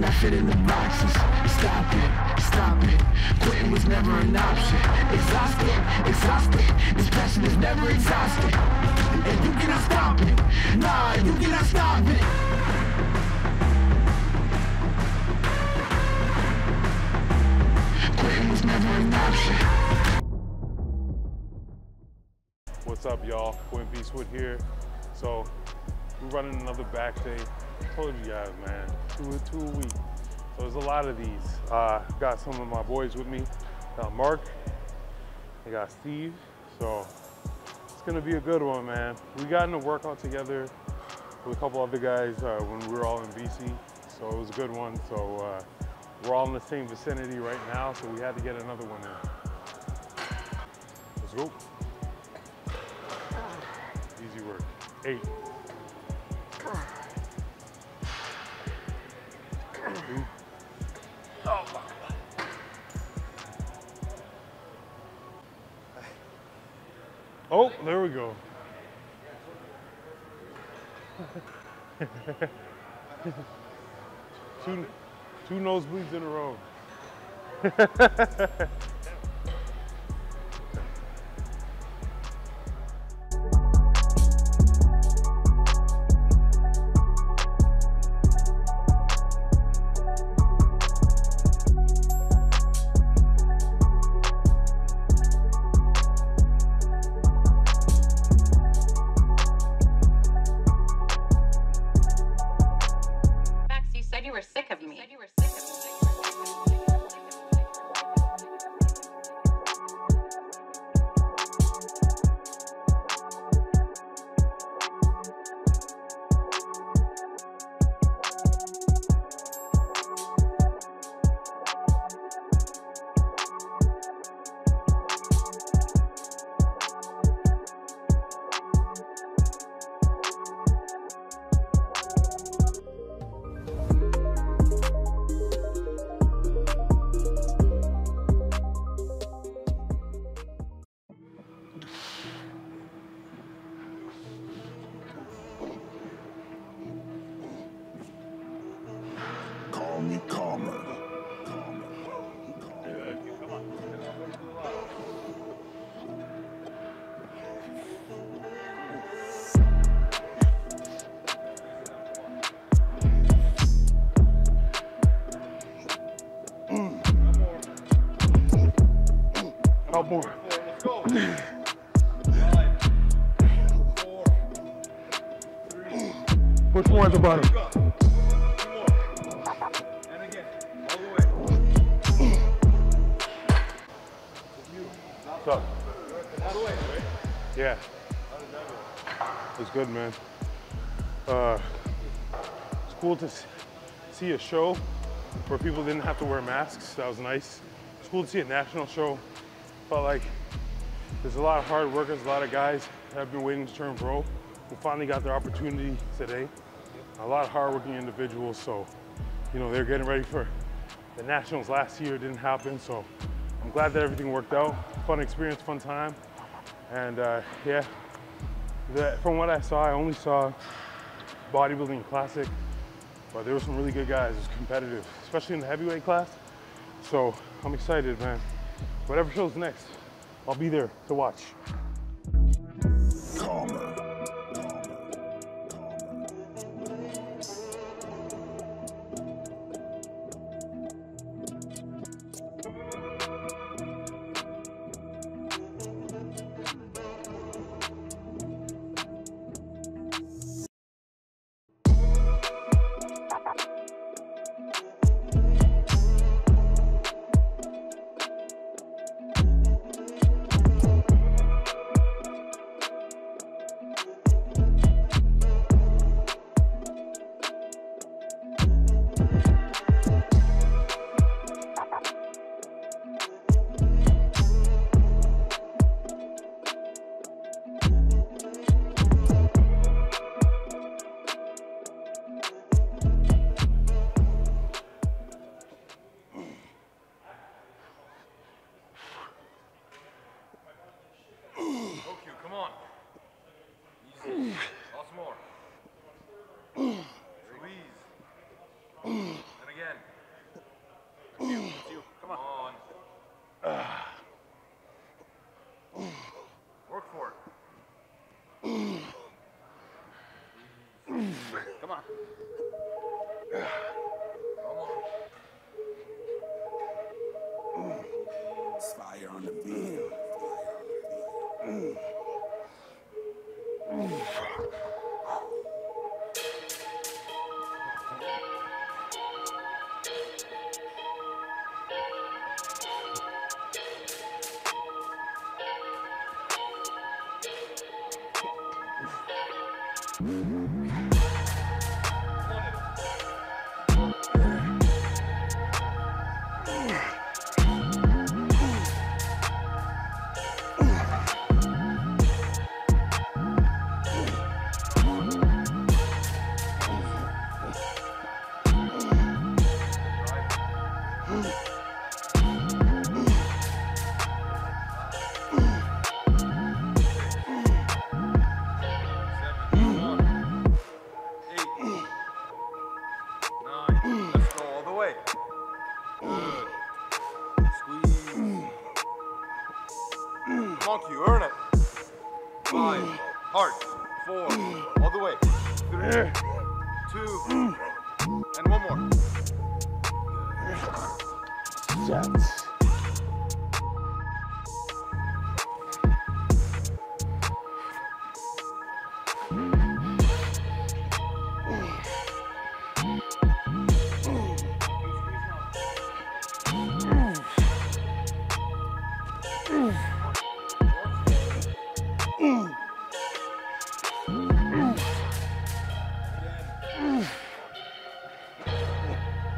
cannot fit in the boxes. Stop it, stop it. Quitting was never an option. Exhausted, exhausted. This passion is never exhausted. And you cannot stop it. Nah, you cannot stop it. Was never an option. What's up, y'all? Quint Beastwood here. So, we're running another back day. Told you guys, man, two, two a week. So there's a lot of these. Uh, got some of my boys with me. Got Mark. I got Steve. So it's gonna be a good one, man. We got in a workout together with a couple other guys uh, when we were all in BC. So it was a good one. So uh, we're all in the same vicinity right now. So we had to get another one in. Let's go. Easy work. Eight. Nosebleeds in a row. What's? Yeah. It's good, man. Uh, it's cool to see a show where people didn't have to wear masks. That was nice. It's cool to see a national show. Felt like there's a lot of hard workers, a lot of guys that have been waiting to turn pro who finally got their opportunity today. A lot of hardworking individuals, so you know they're getting ready for the nationals last year. It didn't happen, so I'm glad that everything worked out. Fun experience, fun time, and uh, yeah. The, from what I saw, I only saw bodybuilding classic, but there were some really good guys. It was competitive, especially in the heavyweight class. So I'm excited, man. Whatever shows next, I'll be there to watch.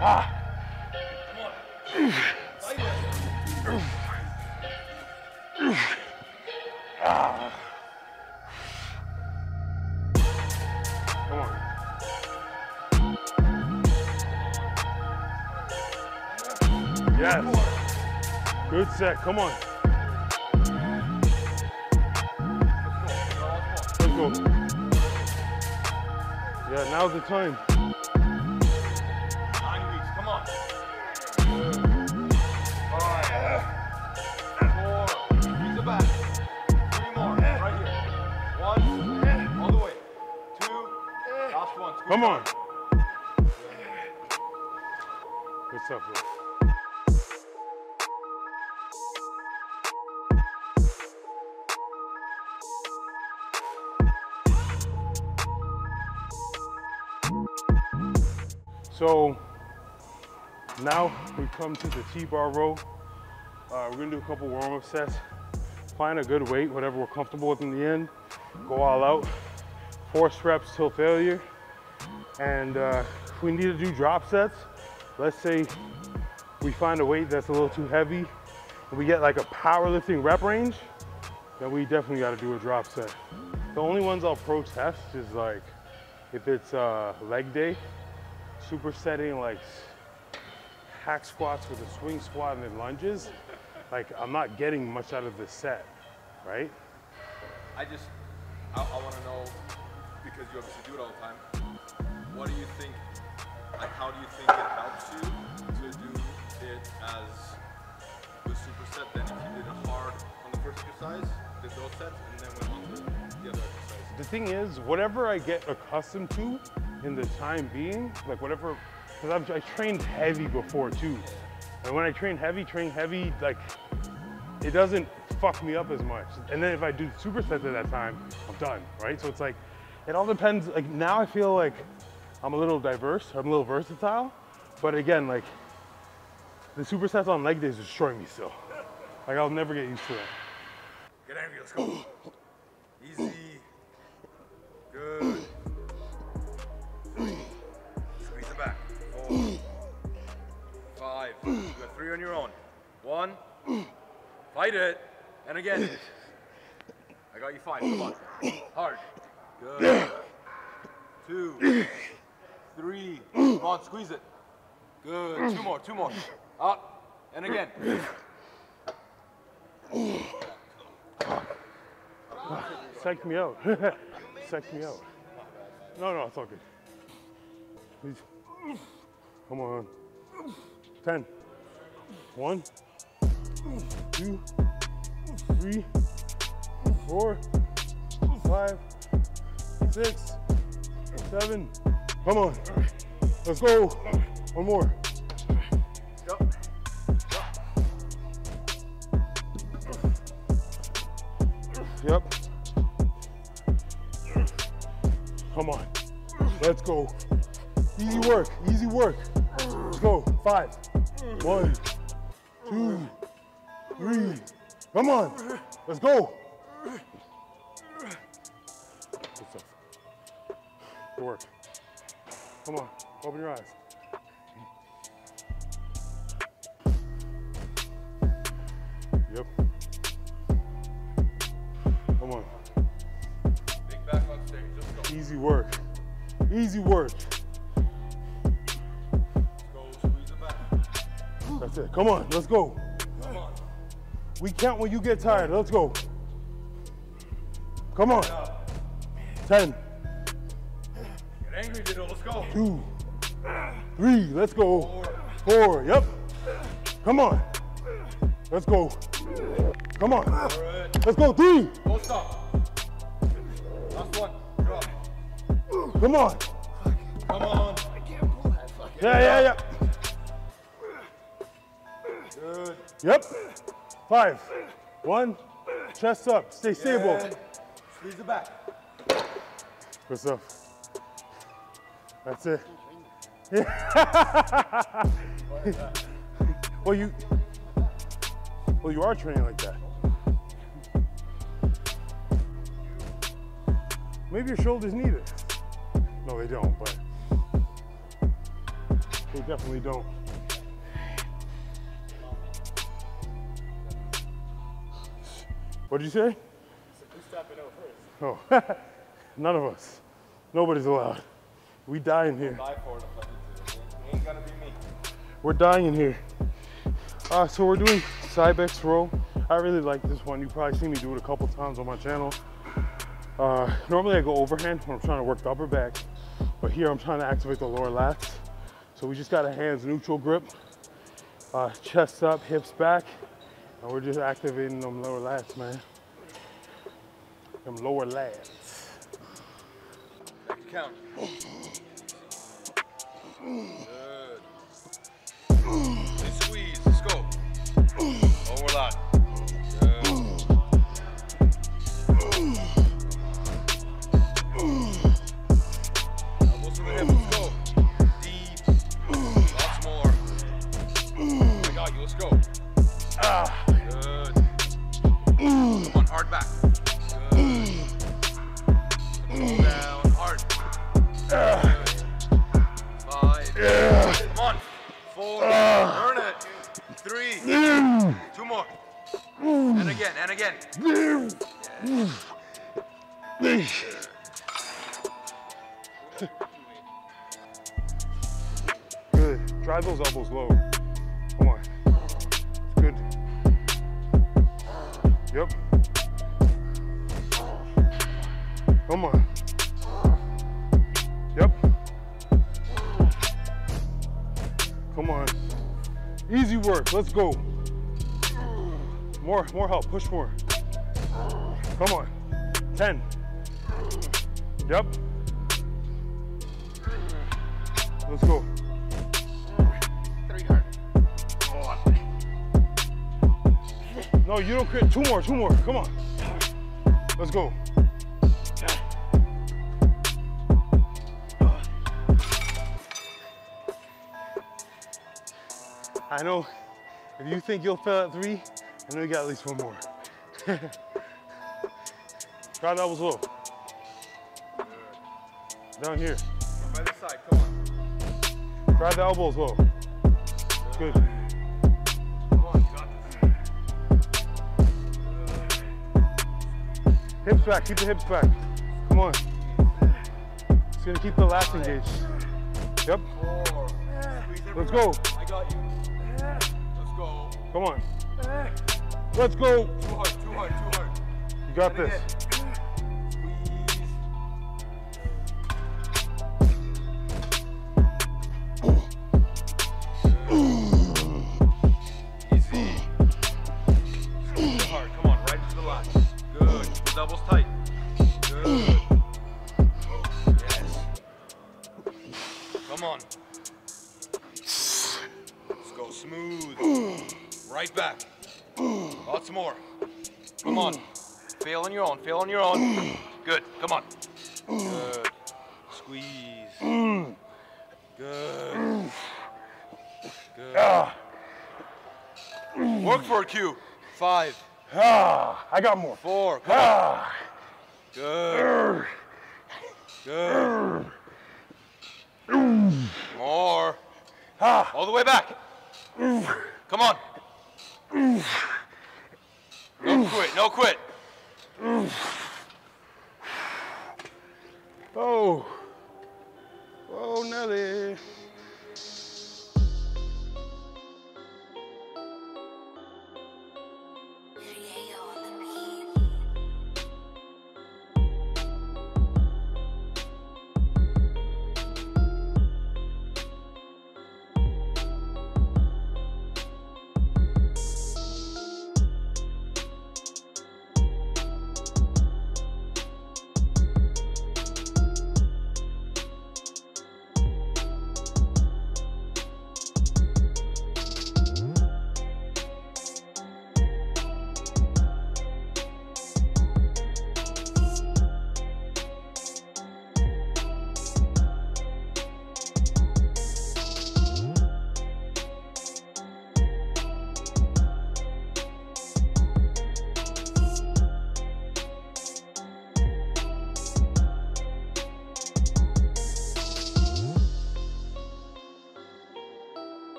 On. Yes. Good set. Come on. Let's go. Yeah, now's the time. Good stuff, bro. So now we come to the T-bar row. Uh, we're gonna do a couple warm-up sets. Find a good weight, whatever we're comfortable with in the end. Go all out. Force reps till failure. And uh, if we need to do drop sets, let's say we find a weight that's a little too heavy, and we get like a powerlifting rep range, then we definitely got to do a drop set. The only ones I'll protest is like if it's uh, leg day, supersetting like hack squats with a swing squat and then lunges. Like I'm not getting much out of this set, right? I just, I, I want to know, because you obviously do it all the time, what do you think, like how do you think it helps you to do it as the superset than if you did it hard on the first exercise, did those sets, and then went on to the other exercise? The thing is, whatever I get accustomed to in the time being, like whatever, because I've I trained heavy before too. And when I train heavy, train heavy, like it doesn't fuck me up as much. And then if I do supersets at that time, I'm done, right? So it's like, it all depends. Like now I feel like I'm a little diverse, I'm a little versatile. But again, like the supersets on leg days destroy me still. Like I'll never get used to it. Get angry, let's go. Easy. Good. Three. Squeeze it back. Four. Five. You got three on your own. One. Fight it. And again. I got you five. Come on. Hard. Good. Two. Three. Come on, squeeze it. Good. Two more. Two more. Up. And again. Psych me out. Psych me out. No, no, it's all good. Please. Come on. Ten. One, two, three, four, five, six, seven. Come on. Let's go. One more. Yep. Come on. Let's go. Easy work. Easy work. Let's go. Five. One, two, three. Come on. Let's go. Work. Easy work. Go. Squeeze it back. That's it. Come on, let's go. Come on. We count when you get tired. Let's go. Come on. 10, get angry, Diddle. Let's go. 2, 3, let's go. Four. 4, yep. Come on. Let's go. Come on. Let's go. 3, Don't stop. Come on. Come on. Yeah, yeah, yeah. Good. Yep. 5, 1, chest up, stay stable. Squeeze it back. Good stuff. That's it. well, you, well, you are training like that. Maybe your shoulders need it. No, they don't, but they definitely don't. What did you say? Oh, none of us. Nobody's allowed. We die in here. We're dying in here. Uh, so we're doing Cybex row. I really like this one. You probably seen me do it a couple times on my channel. Uh, normally I go overhand when I'm trying to work the upper back, but here I'm trying to activate the lower lats. So we just got a hands neutral grip, uh, chest up, hips back, and we're just activating them lower lats, man. Them lower lats. Count. Good. Squeeze. Let's go. Lower again, and again. Good. Drive those elbows low. Come on. Good. Yep. Come on. Yep. Come on. Easy work. Let's go. More, more help. Push more. Come on. 10. Yep. Let's go. No, you don't quit. Two more, two more. Come on. Let's go. I know if you think you'll fail at three, I know you got at least one more. Try the elbows low. Down here. By the side, come on. Grab the elbows low. Good. Come on, you got this. Hips back, keep the hips back. Come on. It's gonna keep the lats engaged. Yep. Let's go. I got you. Let's go. Come on. Let's go. Too hard, too hard, too hard. You got And this. again. Easy. Squeeze hard. Come on, right to the line. Good. The elbows tight. Good. Yes. Come on. Let's go smooth. Right back. Lots more. Come on. Feel on your own. Feel on your own. Good. Come on. Good. Squeeze. Good. Good. Work for a cue. Five, Ah, I got more. four. Come on. Ah, Good. Good. More. ah. All the way back. Come on. No quit. No quit. Oh. Oh, Nelly.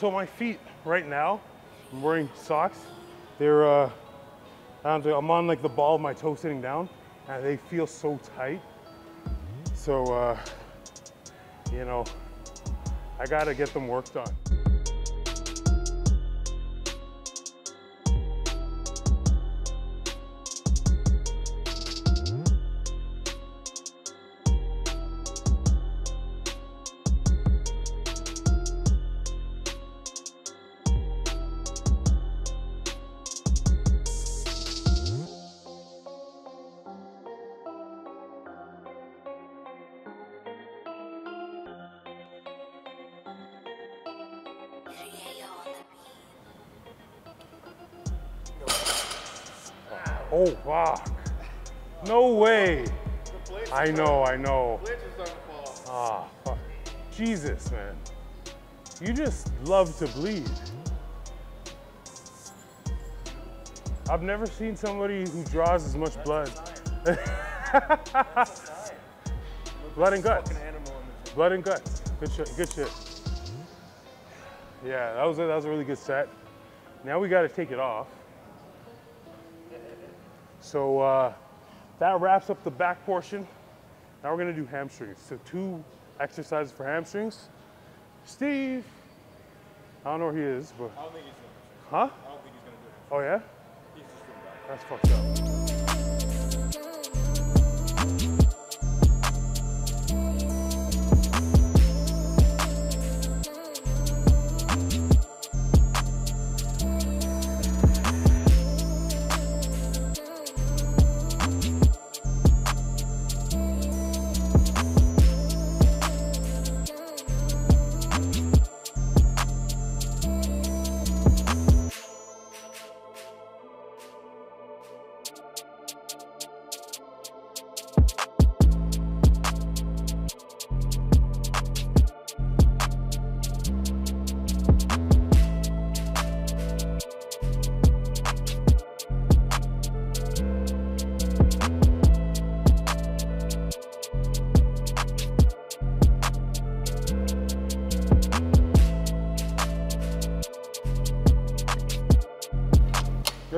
So, my feet right now, I'm wearing socks. They're, uh, I'm on like the ball of my toe sitting down, and they feel so tight. So, uh, you know, I gotta get them worked on. Oh, fuck. No way. I know, I know. Ah, fuck. Jesus, man. You just love to bleed. I've never seen somebody who draws as much blood. blood and guts. Blood and guts. Good shit. Good shit. Yeah, that was a, that was a really good set. Now we got to take it off. So uh, that wraps up the back portion. Now we're gonna do hamstrings. So two exercises for hamstrings. Steve, I don't know where he is, but I don't think he's gonna. huh? I don't think he's gonna do it. Oh yeah, He's just doing that. that's fucked up.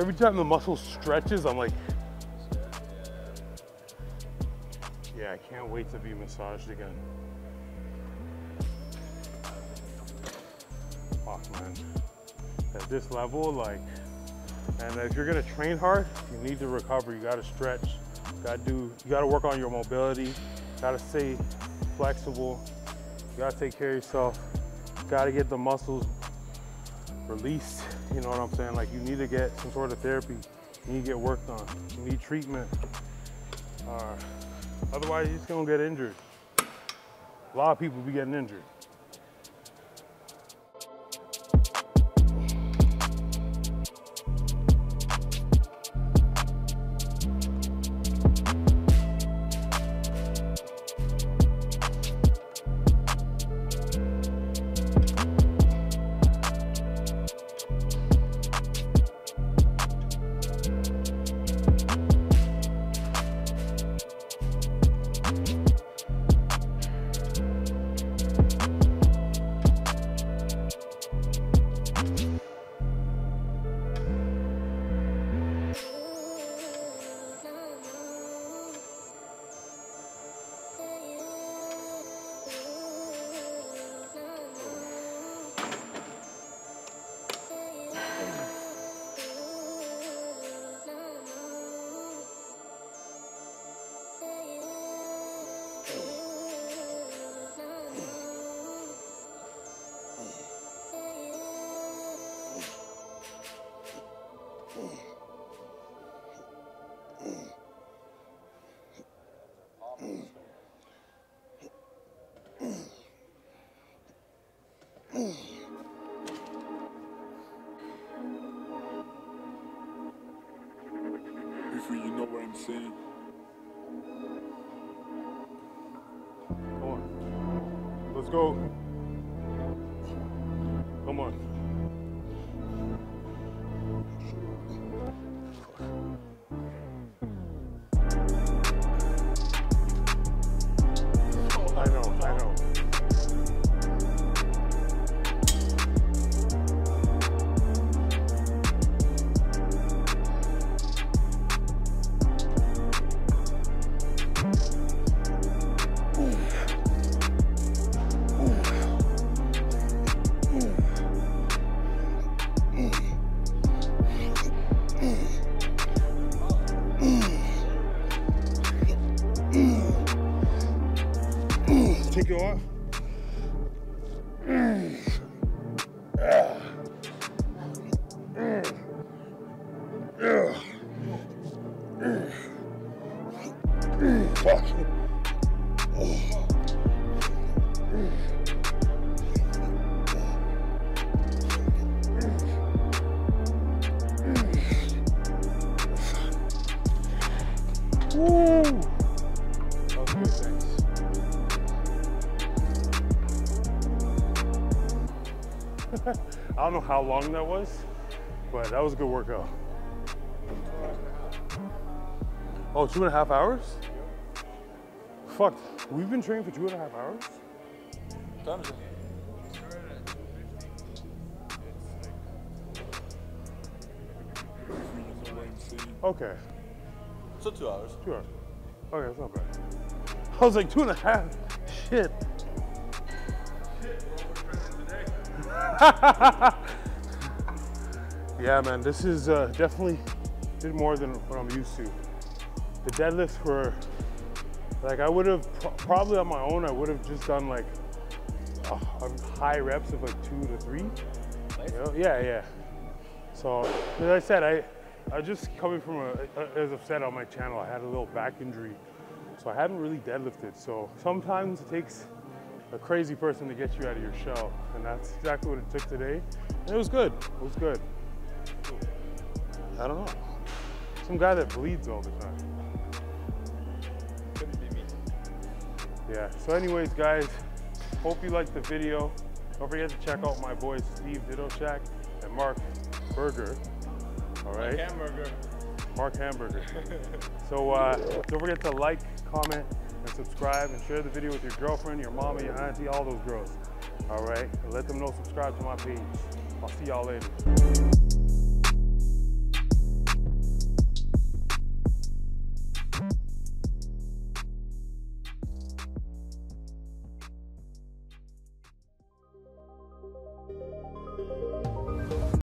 Every time the muscle stretches, I'm like, yeah, I can't wait to be massaged again. Fuck, man. At this level, like, and if you're gonna train hard, you need to recover. You gotta stretch. You gotta do. You gotta work on your mobility. You gotta stay flexible. You gotta take care of yourself. You gotta get the muscles released. You know what I'm saying? Like you need to get some sort of therapy. You need to get worked on. You need treatment. Uh, otherwise, you're just gonna get injured. A lot of people be getting injured. I'm saying. Come on. Let's go. Come on. Don't know how long that was, but that was a good workout. Oh, two and a half hours? Fuck, we've been training for two and a half hours? Time is it? Before you know what I'm saying. Okay, So two hours. two hours. Okay, that's not bad. I was like, two and a half? Shit. yeah, man, this is uh, definitely did more than what I'm used to. The deadlifts were like I would have pro- probably on my own. I would have just done like uh, high reps of like two to three. You know? Yeah, yeah. So as I said, I I just coming from a as I've said on my channel, I had a little back injury, so I hadn't really deadlifted. So sometimes it takes a crazy person to get you out of your shell, and that's exactly what it took today. And it was good. It was good. I don't know. Some guy that bleeds all the time. Couldn't be me. Yeah. So, anyways, guys, hope you liked the video. Don't forget to check out my boys Steve Ditto Shack and Mark Burger. All right. Mark Hamburger. Mark Hamburger. so uh, don't forget to like, comment, and subscribe, and share the video with your girlfriend, your mama, your auntie, all those girls. All right. And let them know subscribe to my page. I'll see y'all later.